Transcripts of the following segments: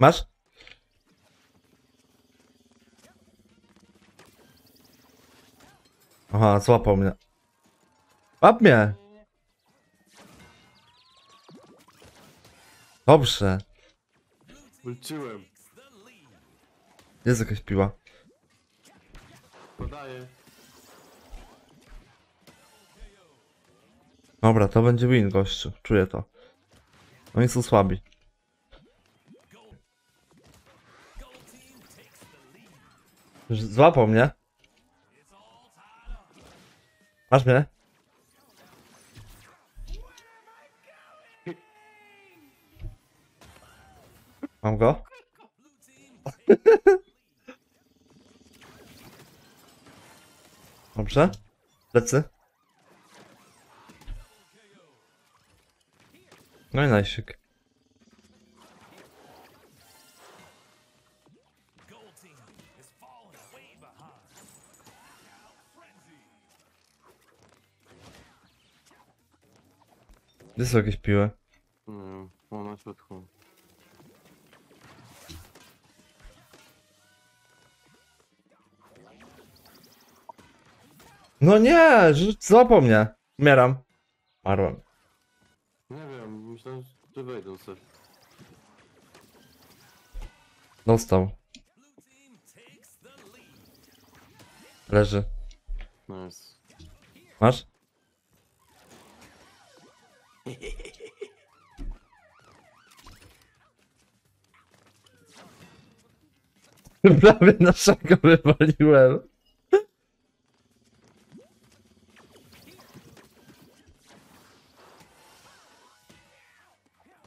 Masz? Aha, złapał mnie. Łap mnie! Dobrze. Walczyłem. Jest jakaś piła. Podaję. Dobra, to będzie win, gościu. Czuję to. Oni są słabi. Złapał mnie. Masz mnie? Mam go? Dobrze. Lecy. No i najsik. Gdzie są jakieś piły? Nie wiem, o na środku. No nie! że- Złapał mnie! Umieram. Marłem. Nie wiem, myślałem, że wejdą sobie. Dostał. Leży. Nice. Masz? Prawie naszego wywaliłem.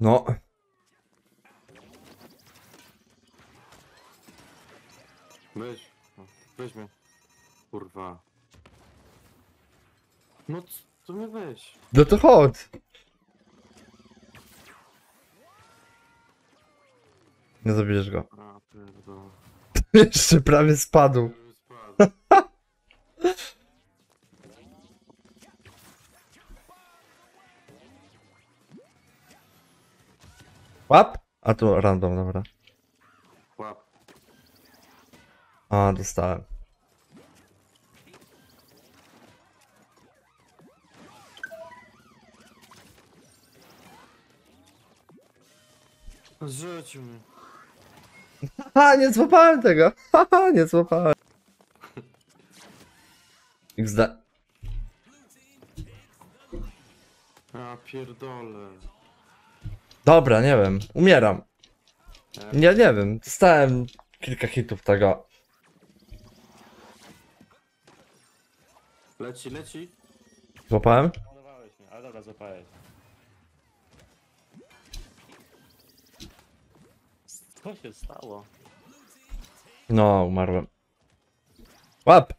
No. Weź. O, Weź mnie. Kurwa. No c- to mnie weź. No to chodź. Nie zabierzesz go. A, pierdolę. Jeszcze prawie spadł. Spadł. Łap? A tu random, dobra. Łap. A, dostałem. Zrzucił mnie. Haha, nie złapałem tego. Haha, nie złapałem. XD. A, pierdolę. Dobra, nie wiem. Umieram. Ja nie wiem. Dostałem kilka hitów tego. Leci, leci. Złapałem? Mnie, ale dobra, złapałeś. Co się stało? No, umarłem. Łap!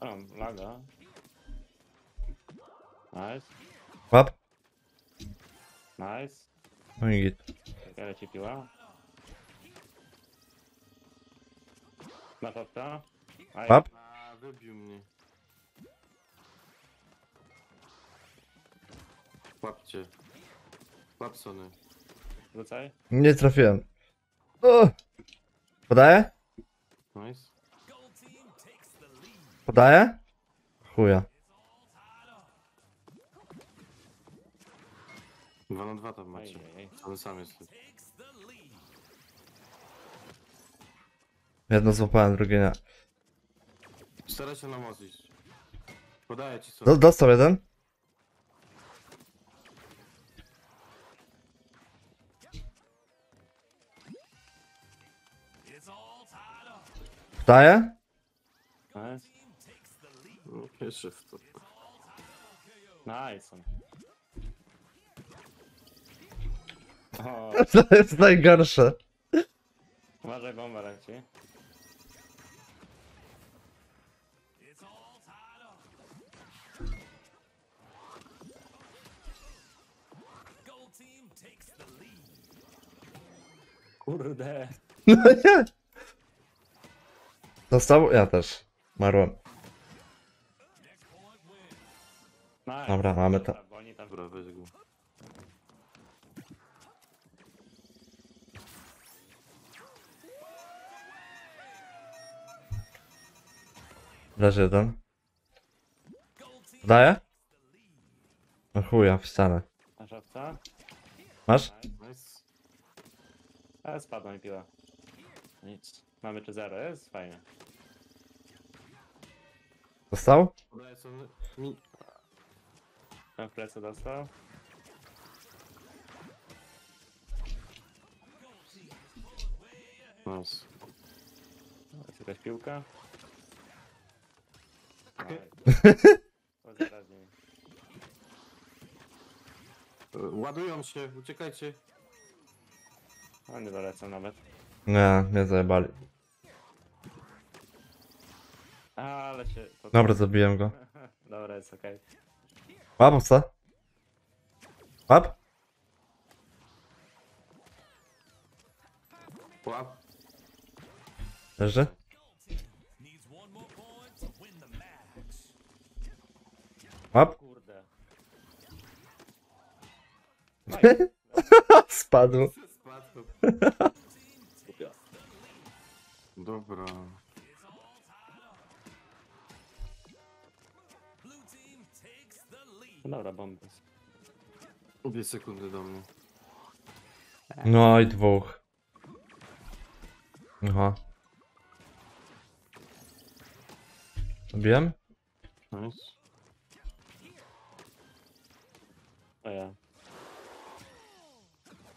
O. Laga. Nice, Łap. nice. No i git. Ja leci piła. Na topka. Aj, Łap. A, wybił mnie. Łapcie. Łapsony. Wracaj. Nie trafiłem. O! Podaję? Nice. Podaję? Chuja. Dwa na dwa tam macie. Ojej. On sam jest. Jedno złapałem, drugie nie. Staraj się namozić. Podaję ci co. Do, dostał jeden. Podaję? Nice. W to. Nice. O, To jest najgorsze. uważaj bomba leci. Kurde. No nie. Dostał? Ja też. Marłem. Dobra, mamy to. Dobra, Bo oni tam... Leży jeden. Daję? No chuja, w ścianę. Na szafca? Masz? Nice. A, spadła mi piła. Nic. Mamy 3-0, jest fajnie. Dostał? Podaję sobie... Mi... W plecy dostał. Nice. Jest jakaś piłka. Okej. O, zaraz nie. Ładują się, uciekajcie. Oni dolecą nawet. Nie, mnie zajebali. A, ale się... To... Dobra, zabiłem go. Dobra, jest okej. Łap, co? Łap? Łap. Leży? Łap? Kurde. Spadł. Spadł. Dobra. Dobra, bomby. Dwie sekundy do mnie. No i dwóch. Aha. Zabiłem? Nice. O ja.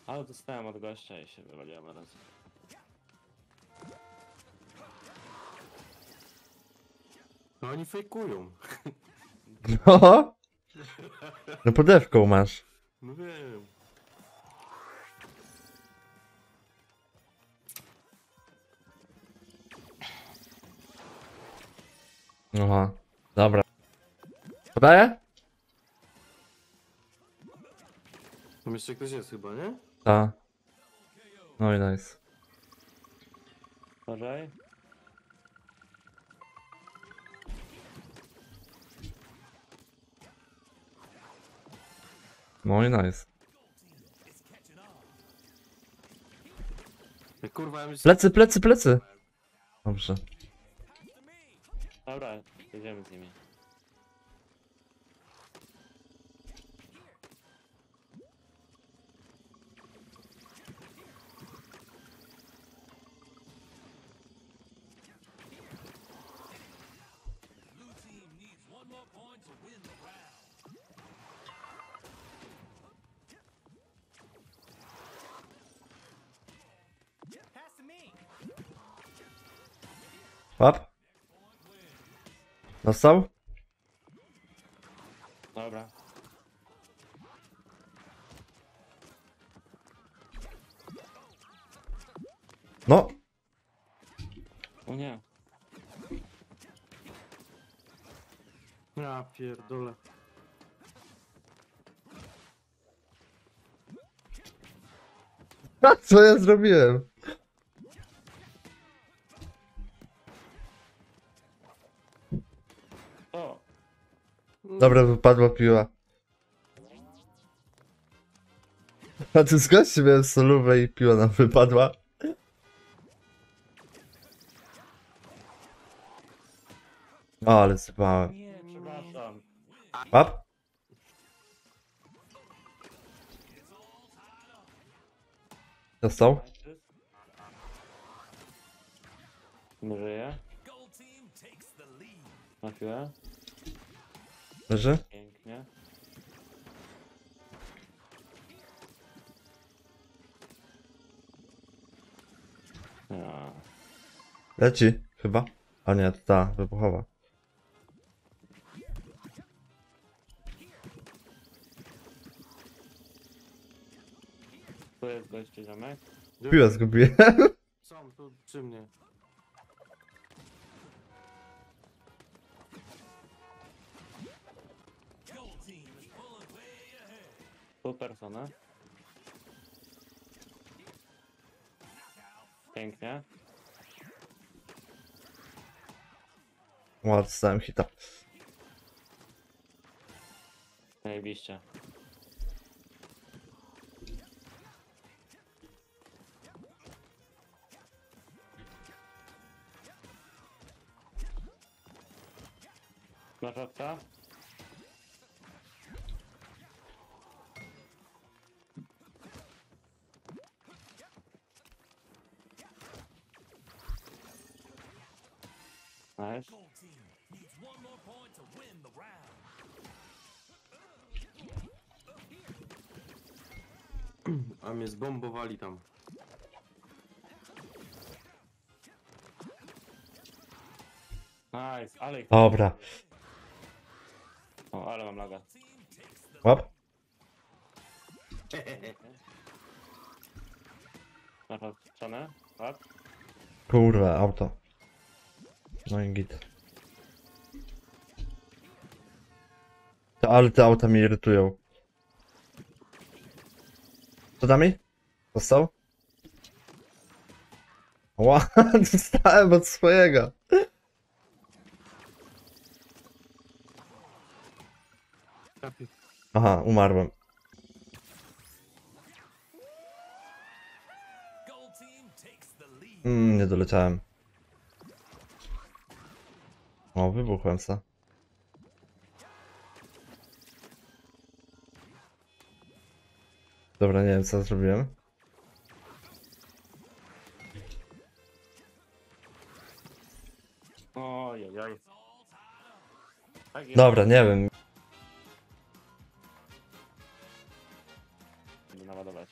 Ale dostałem od gościa i się wywaliłem raz. No oni fejkują. No. No podewką masz. No wiem. Aha. Dobra. Podaję? Tam jeszcze ktoś jest chyba, nie? Ta. No i nice. Uważaj. No i nice. Ej, kurwa, ja myślę... Plecy, plecy, plecy. Dobrze. Dobra, jedziemy z nimi. Dostał? Dobra. No. O nie. Ja pierdolę. Co ja zrobiłem? Dobra, wypadła piła. A ty skąd się miałem solówę i piła nam wypadła? O, ale. Nie, przepraszam. Łap? Dostał? Żyje? Na chwilę. Leży? Pięknie. Leci, chyba. A nie, to ta, wybuchowa. Tu jest goście ziomek. Piłę zgubiłem. Są tu przy mnie. Tu persona. Pięknie. O, dostałem hita. Zajebiście. Masz owca? Nice. A mnie zbombowali tam. Nice, ale. Dobra. O, ale mam laga. Łap. Odstrzelone? Łap. Kurwa, auto. No i git. To, ale te auta mnie irytują. Co tam mi? Dostał? Ła, dostałem od swojego. Aha, umarłem. Mm, nie doleciałem. O, wybuchłem se. Dobra, nie wiem co zrobiłem. Ojej. Tak jest. Dobra, nie wiem. Będę naładować.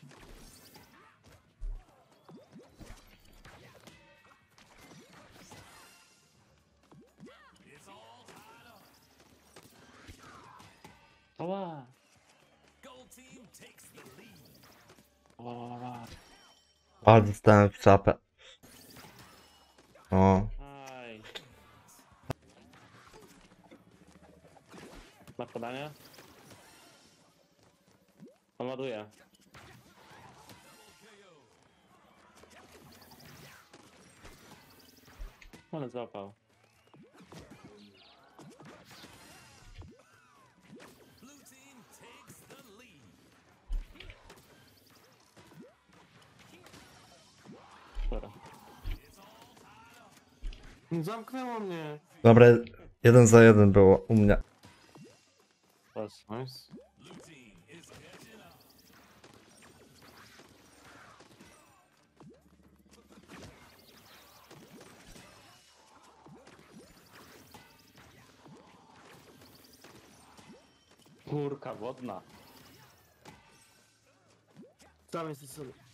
Oła! Oła, oła, oła. A, dostałem w czapę. O, Aj. Masz podanie? On ładuje. Ale złapał. Zamknęło mnie. dobra, jeden za jeden było u mnie. Pas. Nice. Kurka wodna. Sam jesteś sobie.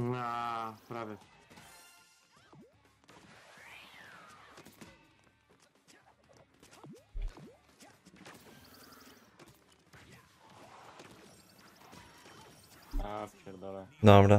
Na, prawie. A, pierdolę. Dobra.